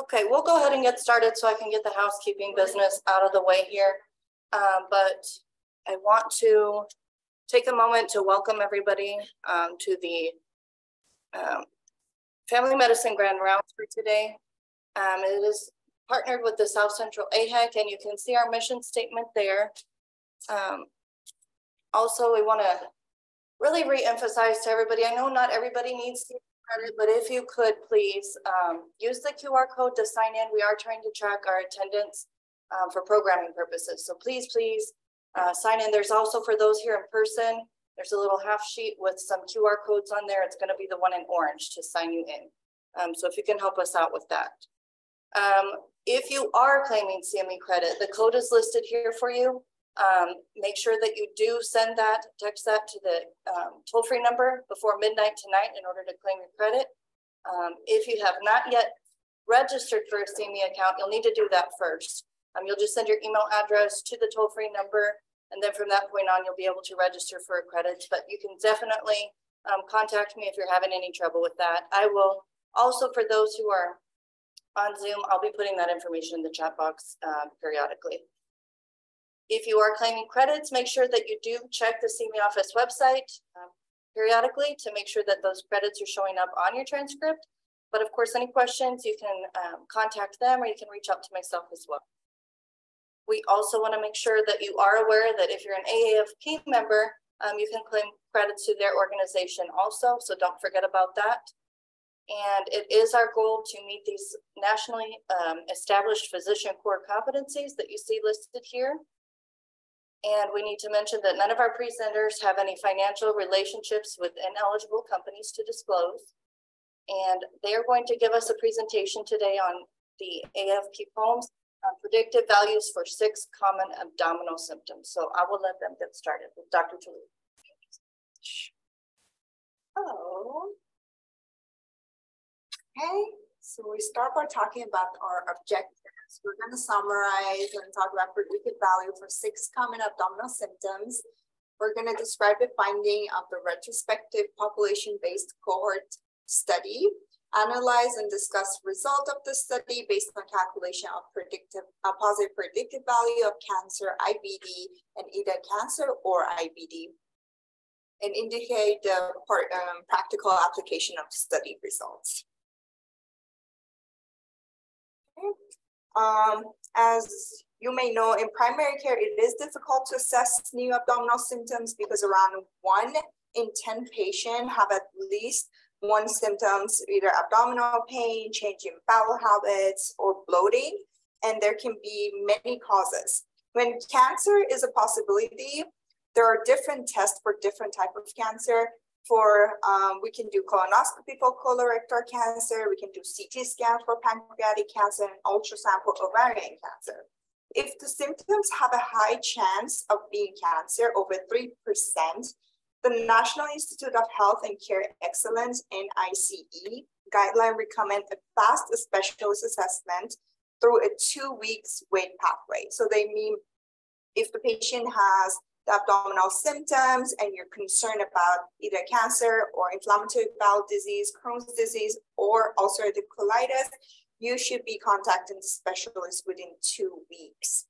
Okay, we'll go ahead and get started so I can get the housekeeping business out of the way here. Um, but I want to take a moment to welcome everybody um, to the um, Family Medicine Grand Rounds for today. Um, it is partnered with the South Central AHEC and you can see our mission statement there. Um, also, we want to really re-emphasize to everybody, I know not everybody needs to but if you could please um, use the QR code to sign in. We are trying to track our attendance um, for programming purposes. So please, please uh, sign in. There's also for those here in person, there's a little half sheet with some QR codes on there. It's gonna be the one in orange to sign you in. Um, so if you can help us out with that. Um, if you are claiming CME credit, the code is listed here for you. Um, make sure that you do send that, text that to the um, toll-free number before midnight tonight in order to claim your credit. Um, if you have not yet registered for a CME account, you'll need to do that first. Um, you'll just send your email address to the toll-free number, and then from that point on, you'll be able to register for a credit. But you can definitely um, contact me if you're having any trouble with that. I will also, for those who are on Zoom, I'll be putting that information in the chat box uh, periodically. If you are claiming credits, make sure that you do check the CME office website um, periodically to make sure that those credits are showing up on your transcript. But of course, any questions, you can um, contact them or you can reach out to myself as well. We also wanna make sure that you are aware that if you're an AAFP member, um, you can claim credits to their organization also, so don't forget about that. And it is our goal to meet these nationally um, established physician core competencies that you see listed here. And we need to mention that none of our presenters have any financial relationships with ineligible companies to disclose. And they are going to give us a presentation today on the AFP poems on uh, predictive values for six common abdominal symptoms. So I will let them get started with Dr. Toloui. Hello. Okay, so we start by talking about our objectives we're going to summarize and talk about predictive value for six common abdominal symptoms. We're going to describe the finding of the retrospective population-based cohort study, analyze and discuss result of the study based on calculation of predictive, a positive predictive value of cancer, IBD, and either cancer or IBD, and indicate the part, um, practical application of study results. Um, as you may know, in primary care, it is difficult to assess new abdominal symptoms because around one in 10 patients have at least one symptoms, either abdominal pain, change in bowel habits, or bloating, and there can be many causes. When cancer is a possibility, there are different tests for different type of cancer, for, um, we can do colonoscopy for colorectal cancer, we can do CT scan for pancreatic cancer and ultrasound for ovarian cancer. If the symptoms have a high chance of being cancer, over 3%, the National Institute of Health and Care Excellence, NICE, guideline recommend a fast specialist assessment through a two weeks wait pathway. So they mean if the patient has the abdominal symptoms and you're concerned about either cancer or inflammatory bowel disease, Crohn's disease, or ulcerative colitis, you should be contacting the specialist within two weeks.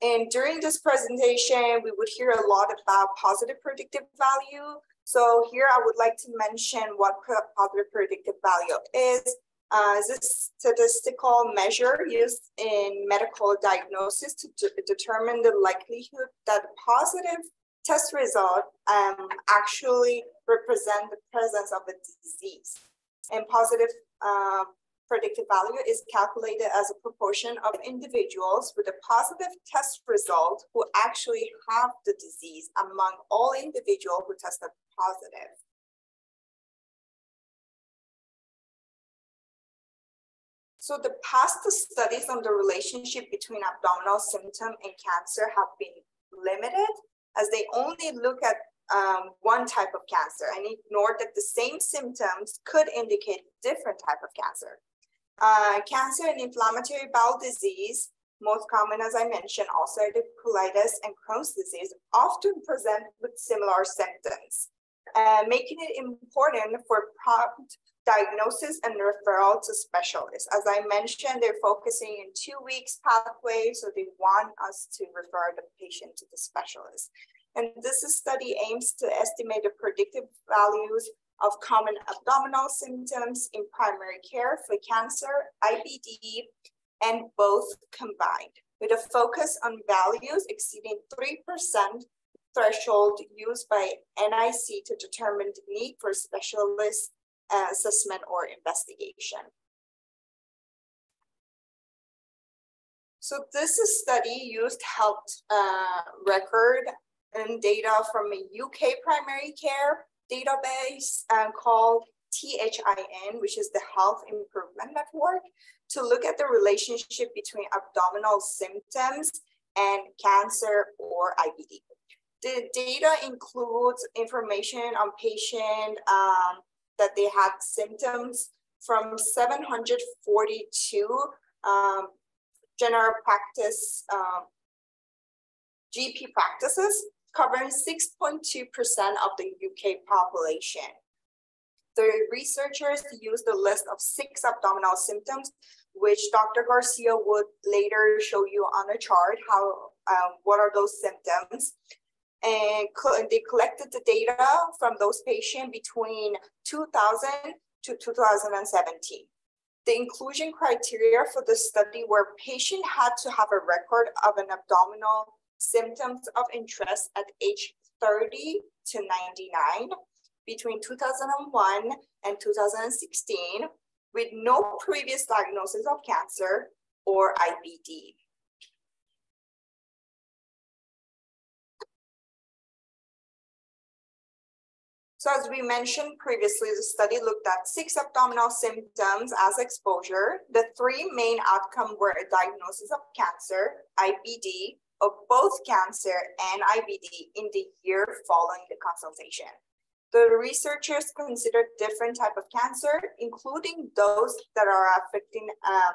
And during this presentation, we would hear a lot about positive predictive value. So here I would like to mention what positive predictive value is uh, is a statistical measure used in medical diagnosis to determine the likelihood that a positive test result um, actually represent the presence of a disease. And positive uh, predictive value is calculated as a proportion of individuals with a positive test result who actually have the disease among all individuals who tested positive. So the past studies on the relationship between abdominal symptom and cancer have been limited as they only look at um, one type of cancer and ignore that the same symptoms could indicate different type of cancer. Uh, cancer and inflammatory bowel disease, most common as I mentioned, ulcerative colitis and Crohn's disease often present with similar symptoms, uh, making it important for prompt diagnosis and referral to specialists. As I mentioned, they're focusing in two weeks pathway, so they want us to refer the patient to the specialist. And this study aims to estimate the predictive values of common abdominal symptoms in primary care for cancer, IBD, and both combined, with a focus on values exceeding 3% threshold used by NICE to determine the need for specialist assessment or investigation. So this study used health uh, record and data from a UK primary care database uh, called THIN, which is the Health Improvement Network, to look at the relationship between abdominal symptoms and cancer or IBD. The data includes information on patient um, that they had symptoms from 742 um, general practice um, GP practices, covering 6.2% of the UK population. The researchers used a list of six abdominal symptoms, which Dr. Garcia would later show you on a chart how um, what are those symptoms and they collected the data from those patients between 2000 to 2017. The inclusion criteria for the study were patient had to have a record of an abdominal symptoms of interest at age 30 to 99 between 2001 and 2016 with no previous diagnosis of cancer or IBD. So as we mentioned previously, the study looked at six abdominal symptoms as exposure. The three main outcomes were a diagnosis of cancer, IBD, of both cancer and IBD in the year following the consultation. The researchers considered different type of cancer, including those that are affecting um,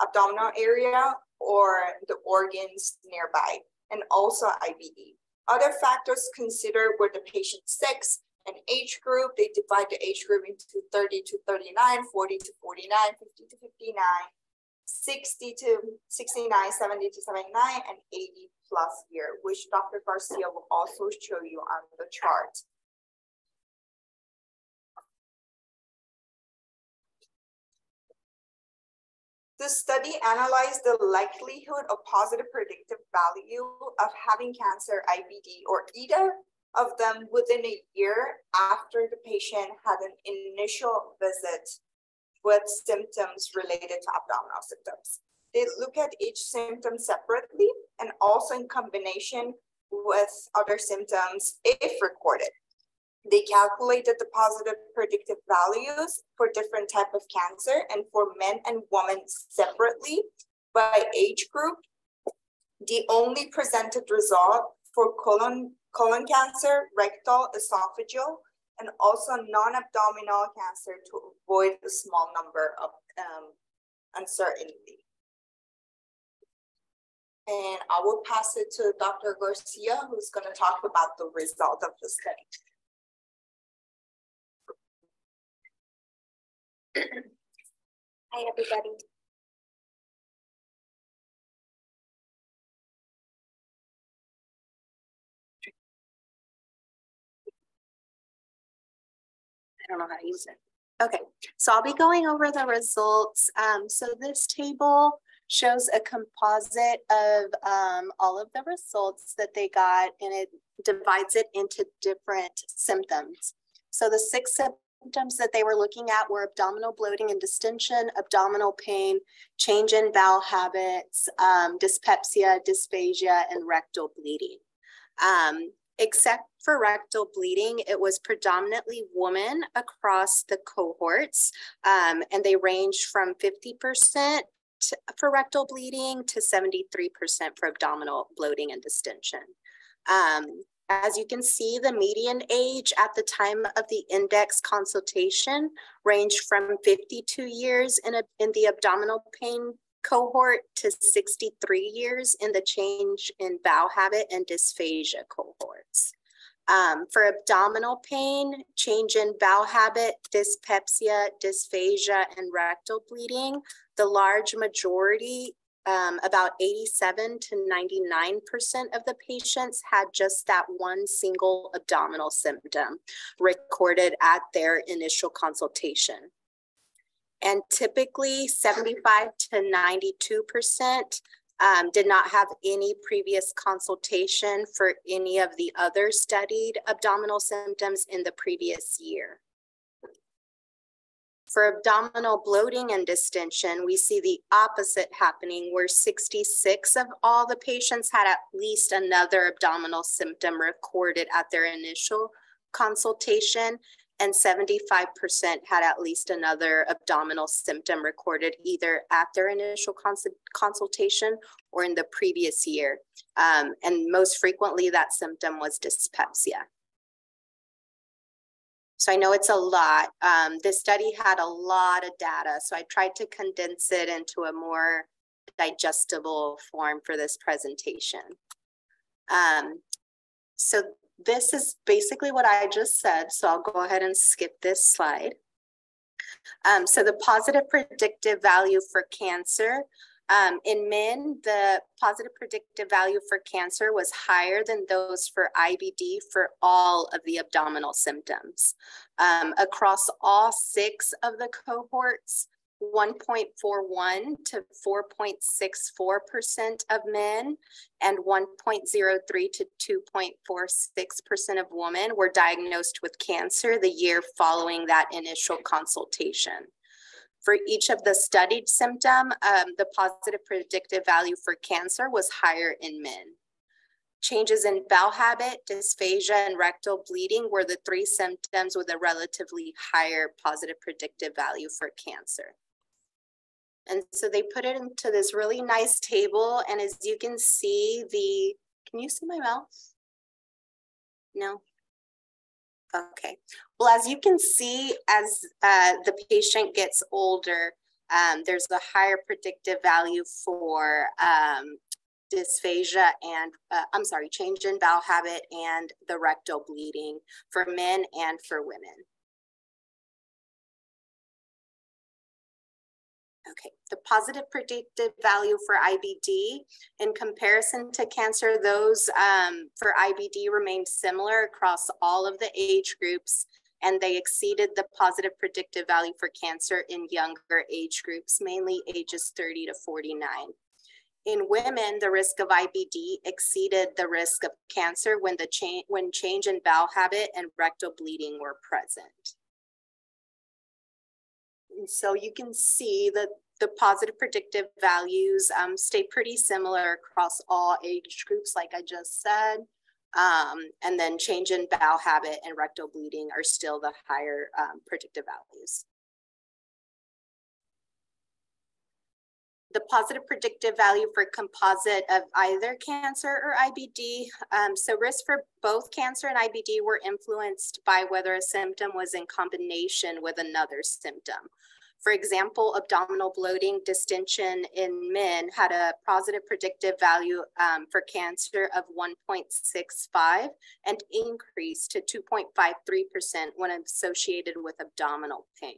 abdominal area or the organs nearby, and also IBD. Other factors considered were the patient's sex, an age group. They divide the age group into 30 to 39, 40 to 49, 50 to 59, 60 to 69, 70 to 79, and 80 plus year, which Dr. Garcia will also show you on the chart. The study analyzed the likelihood of positive predictive value of having cancer, IBD, or either of them within a year after the patient had an initial visit with symptoms related to abdominal symptoms. They look at each symptom separately and also in combination with other symptoms if recorded. They calculated the positive predictive values for different type of cancer and for men and women separately by age group. The only presented result for colon colon cancer, rectal, esophageal, and also non-abdominal cancer to avoid a small number of um, uncertainty. And I will pass it to Dr. Garcia, who's going to talk about the result of the study. Hi, everybody. I don't know how to use it. Okay, so I'll be going over the results. Um, so this table shows a composite of um, all of the results that they got and it divides it into different symptoms. So the six symptoms that they were looking at were abdominal bloating and distension, abdominal pain, change in bowel habits, um, dyspepsia, dysphagia, and rectal bleeding. Um, except for rectal bleeding, it was predominantly women across the cohorts, um, and they ranged from 50% to, for rectal bleeding to 73% for abdominal bloating and distension. Um, as you can see, the median age at the time of the index consultation ranged from 52 years in, a, in the abdominal pain cohort to 63 years in the change in bowel habit and dysphagia cohorts. Um, for abdominal pain, change in bowel habit, dyspepsia, dysphagia, and rectal bleeding, the large majority, um, about 87 to 99% of the patients had just that one single abdominal symptom recorded at their initial consultation. And typically 75 to 92% um, did not have any previous consultation for any of the other studied abdominal symptoms in the previous year. For abdominal bloating and distension, we see the opposite happening where 66 of all the patients had at least another abdominal symptom recorded at their initial consultation and 75% had at least another abdominal symptom recorded either at their initial cons consultation or in the previous year. Um, and most frequently, that symptom was dyspepsia. So I know it's a lot. Um, this study had a lot of data, so I tried to condense it into a more digestible form for this presentation. Um, so this is basically what I just said, so I'll go ahead and skip this slide. Um, so the positive predictive value for cancer. Um, in men, the positive predictive value for cancer was higher than those for IBD for all of the abdominal symptoms. Um, across all six of the cohorts, 1.41 to 4.64% of men and 1.03 to 2.46% of women were diagnosed with cancer the year following that initial consultation. For each of the studied symptom, um, the positive predictive value for cancer was higher in men. Changes in bowel habit, dysphagia, and rectal bleeding were the three symptoms with a relatively higher positive predictive value for cancer. And so they put it into this really nice table. And as you can see, the, can you see my mouth? No? Okay. Well, as you can see, as uh, the patient gets older, um, there's a higher predictive value for um, dysphagia and, uh, I'm sorry, change in bowel habit and the rectal bleeding for men and for women. Okay, the positive predictive value for IBD in comparison to cancer, those um, for IBD remained similar across all of the age groups and they exceeded the positive predictive value for cancer in younger age groups, mainly ages 30 to 49. In women, the risk of IBD exceeded the risk of cancer when the change when change in bowel habit and rectal bleeding were present. And so you can see that the positive predictive values um, stay pretty similar across all age groups, like I just said. Um, and then change in bowel habit and rectal bleeding are still the higher um, predictive values. The positive predictive value for composite of either cancer or IBD. Um, so risks for both cancer and IBD were influenced by whether a symptom was in combination with another symptom. For example, abdominal bloating distension in men had a positive predictive value um, for cancer of 1.65 and increased to 2.53% when associated with abdominal pain.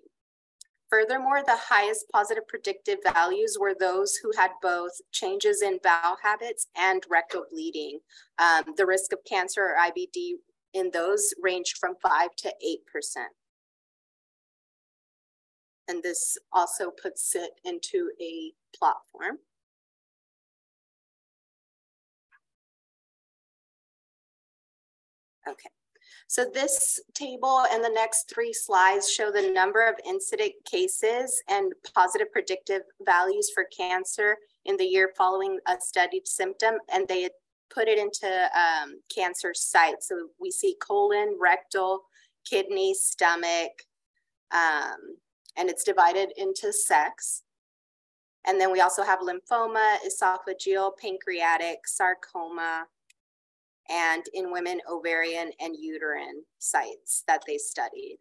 Furthermore, the highest positive predictive values were those who had both changes in bowel habits and rectal bleeding. Um, the risk of cancer or IBD in those ranged from 5 to 8%. And this also puts it into a plot form. Okay, so this table and the next three slides show the number of incident cases and positive predictive values for cancer in the year following a studied symptom, and they put it into um, cancer sites. So we see colon, rectal, kidney, stomach, um, and it's divided into sex. And then we also have lymphoma, esophageal, pancreatic, sarcoma, and in women, ovarian and uterine sites that they studied.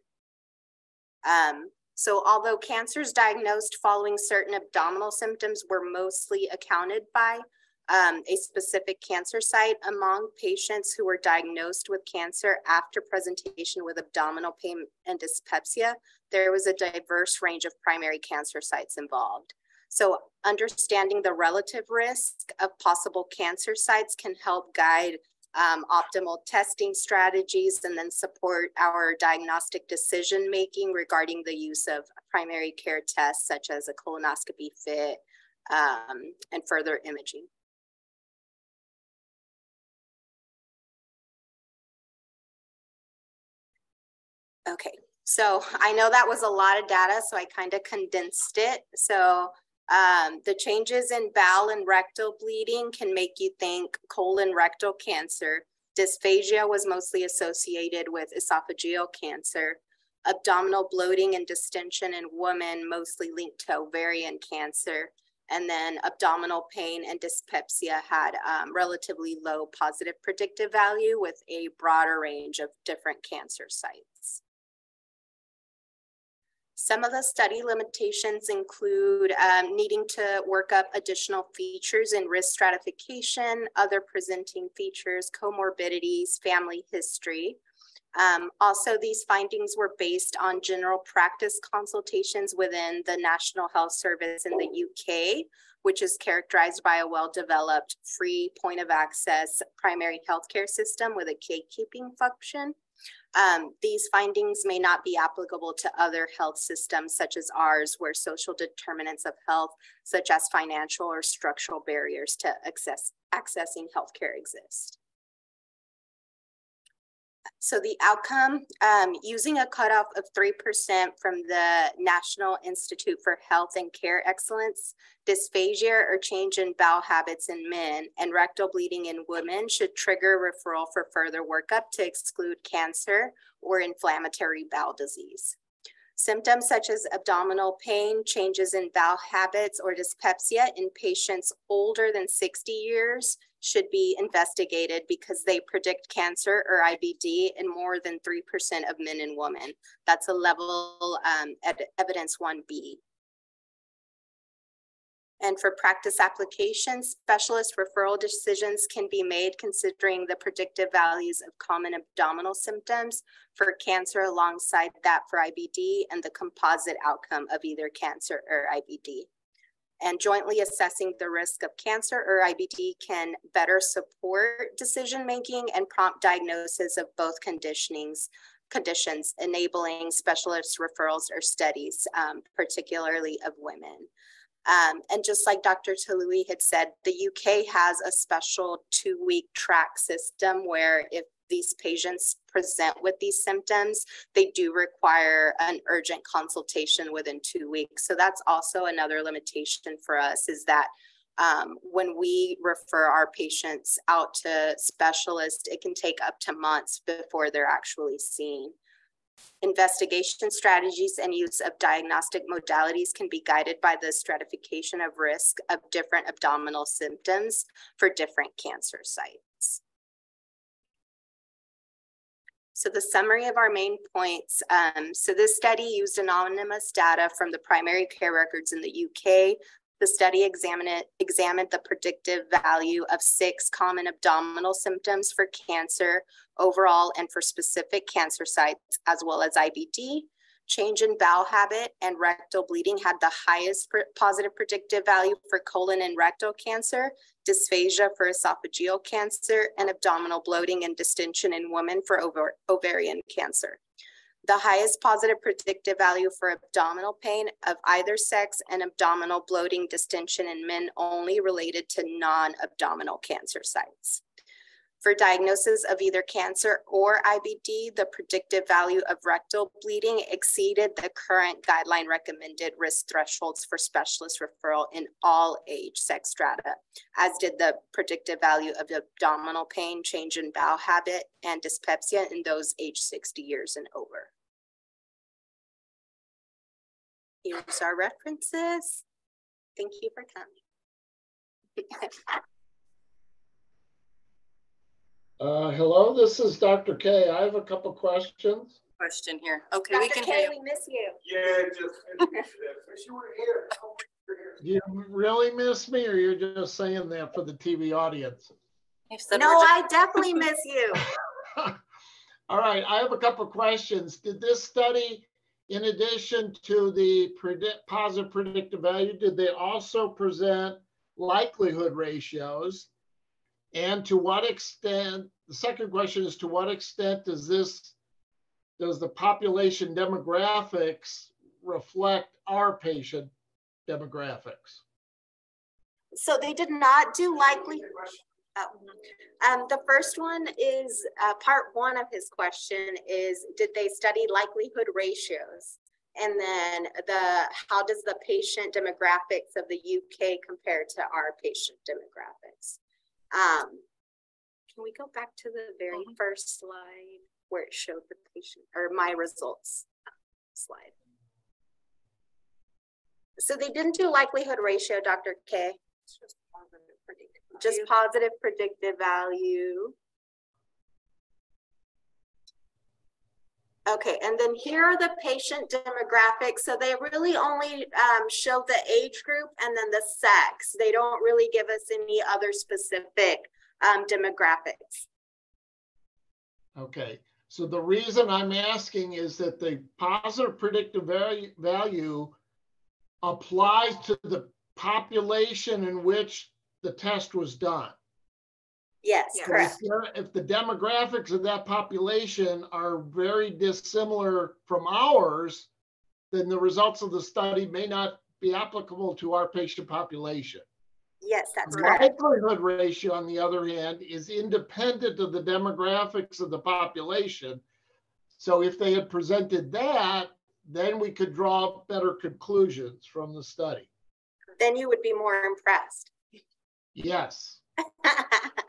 Um, so although cancers diagnosed following certain abdominal symptoms were mostly accounted by um, a specific cancer site among patients who were diagnosed with cancer after presentation with abdominal pain and dyspepsia. There was a diverse range of primary cancer sites involved. So understanding the relative risk of possible cancer sites can help guide um, optimal testing strategies and then support our diagnostic decision making regarding the use of primary care tests such as a colonoscopy fit um, and further imaging. Okay, so I know that was a lot of data, so I kind of condensed it. So um, the changes in bowel and rectal bleeding can make you think colon rectal cancer. Dysphagia was mostly associated with esophageal cancer. Abdominal bloating and distension in women mostly linked to ovarian cancer. And then abdominal pain and dyspepsia had um, relatively low positive predictive value with a broader range of different cancer sites. Some of the study limitations include um, needing to work up additional features in risk stratification, other presenting features, comorbidities, family history. Um, also, these findings were based on general practice consultations within the National Health Service in the UK, which is characterized by a well-developed free point of access primary healthcare system with a gatekeeping function. Um, these findings may not be applicable to other health systems such as ours, where social determinants of health, such as financial or structural barriers to access, accessing healthcare exist. So the outcome, um, using a cutoff of 3% from the National Institute for Health and Care Excellence, dysphagia or change in bowel habits in men and rectal bleeding in women should trigger referral for further workup to exclude cancer or inflammatory bowel disease. Symptoms such as abdominal pain, changes in bowel habits, or dyspepsia in patients older than 60 years should be investigated because they predict cancer or IBD in more than 3% of men and women. That's a level um, evidence 1B. And for practice applications, specialist referral decisions can be made considering the predictive values of common abdominal symptoms for cancer alongside that for IBD and the composite outcome of either cancer or IBD and jointly assessing the risk of cancer or IBD can better support decision making and prompt diagnosis of both conditionings conditions, enabling specialist referrals or studies, um, particularly of women. Um, and just like Dr. Toloui had said, the UK has a special two week track system where if these patients present with these symptoms, they do require an urgent consultation within two weeks. So that's also another limitation for us is that um, when we refer our patients out to specialists, it can take up to months before they're actually seen. Investigation strategies and use of diagnostic modalities can be guided by the stratification of risk of different abdominal symptoms for different cancer sites. So the summary of our main points. Um, so this study used anonymous data from the primary care records in the UK. The study examined, examined the predictive value of six common abdominal symptoms for cancer overall and for specific cancer sites, as well as IBD, Change in bowel habit and rectal bleeding had the highest positive predictive value for colon and rectal cancer, dysphagia for esophageal cancer, and abdominal bloating and distension in women for over ovarian cancer. The highest positive predictive value for abdominal pain of either sex and abdominal bloating distension in men only related to non-abdominal cancer sites. For diagnosis of either cancer or IBD, the predictive value of rectal bleeding exceeded the current guideline recommended risk thresholds for specialist referral in all age sex strata, as did the predictive value of abdominal pain, change in bowel habit, and dyspepsia in those age 60 years and over. Here's our references. Thank you for coming. Uh, hello, this is Dr. K. I have a couple questions. Question here. Okay, we can hear we miss you. Yeah, just, wish you were here. Do you really miss me or you're just saying that for the TV audience? No, I definitely miss you. All right, I have a couple questions. Did this study, in addition to the predict, positive predictive value, did they also present likelihood ratios? And to what extent, the second question is to what extent does this, does the population demographics reflect our patient demographics? So they did not do likely. oh, Um, the first one is, uh, part one of his question is, did they study likelihood ratios? And then the, how does the patient demographics of the UK compare to our patient demographics? Um, can we go back to the very first slide where it showed the patient, or my results slide? So they didn't do likelihood ratio, Dr. K just positive predictive value. Okay, and then here are the patient demographics. So they really only um, show the age group and then the sex. They don't really give us any other specific um, demographics. Okay, so the reason I'm asking is that the positive predictive value, value applies to the population in which the test was done. Yes, Yeah. Correct. If if the demographics of that population are very dissimilar from ours, then the results of the study may not be applicable to our patient population. Yes, that's The correct. Likelihood ratio, on the other hand, is independent of the demographics of the population. So if they had presented that, then we could draw better conclusions from the study. Then you would be more impressed. Yes,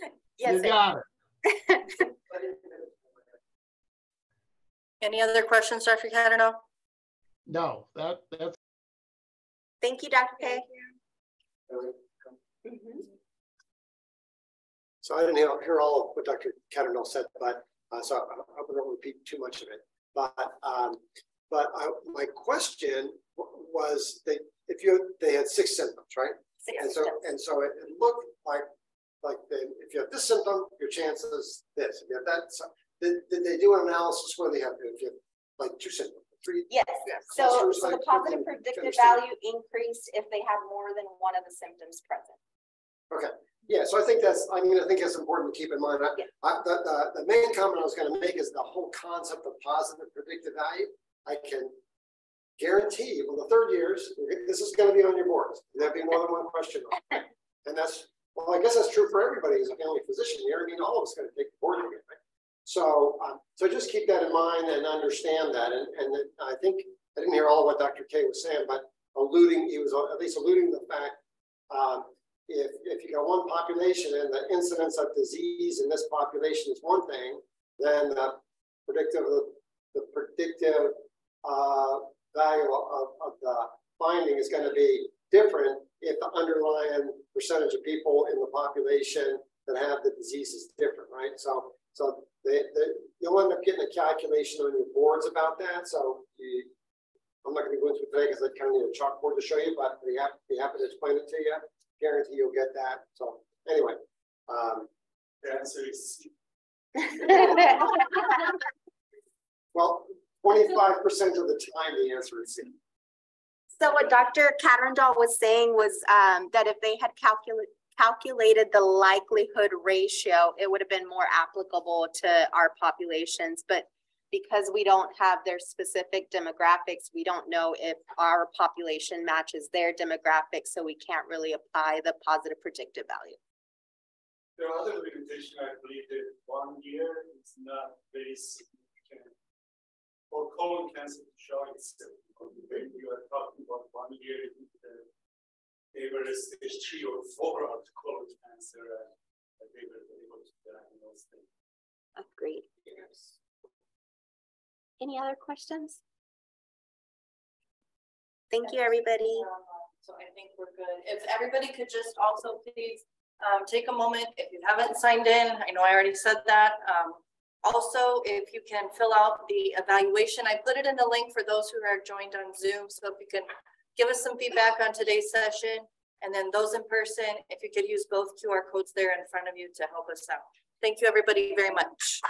you Yes, got it. Any other questions, Dr. Catterall? No, that, that's, thank you, Dr. K. So I didn't hear, hear all of what Dr. Catterall said, but, uh, so I, I won't repeat too much of it. But, um, but I, my question was that if you, they had six symptoms, right? And so, and so it it looked like, like if you have this symptom, your chances this, if you have that, so, did, did they do an analysis where they have, if you have like two symptoms, three? Yes, Yeah, so, so the positive predictive value increased if they had more than one of the symptoms present. Okay. Yeah, so I think that's, I mean, I think that's important to keep in mind. I, Yeah. I, the, the, the main comment I was gonna make is the whole concept of positive predictive value. I can guarantee you, well, the third years, this is gonna be on your boards. There'll be more than one question. on it. And that's, well, I guess that's true for everybody as a family physician here. I mean, all of us gonna take the board again, right? So, um, so just keep that in mind and understand that. And, and I think, I didn't hear all what Dr. K was saying, but alluding, he was at least alluding to the fact, um, if, if you got one population and the incidence of disease in this population is one thing, then the predictive, the predictive uh, value of, of the finding is gonna be different if the underlying percentage of people in the population that have the disease is different, right? So, so they, they, you'll end up getting a calculation on your boards about that, so you, I'm not gonna go into it today because I kind of need a chalkboard to show you, but be happy, be happy to explain it to you guarantee you'll get that. So anyway, um, the answer is, well, twenty-five percent of the time, the answer is C. So what Dr. Catterall was saying was um, that if they had calculated calculated the likelihood ratio, it would have been more applicable to our populations. But because we don't have their specific demographics, we don't know if our population matches their demographics, so we can't really apply the positive predictive value. There are other limitations, I believe that one year is not very. For colon cancer to show it's, when you are talking about one year, uh, they were stage three or four of colon cancer, and they were able to diagnose them. Agreed. Any other questions? Thank you, everybody. So I think we're good. If everybody could just also please um, take a moment, if you haven't signed in, I know I already said that. Um, also, if you can fill out the evaluation, I put it in the link for those who are joined on Zoom. So if you can give us some feedback on today's session. And then those in person, if you could use both QR codes there in front of you to help us out. Thank you, everybody, very much.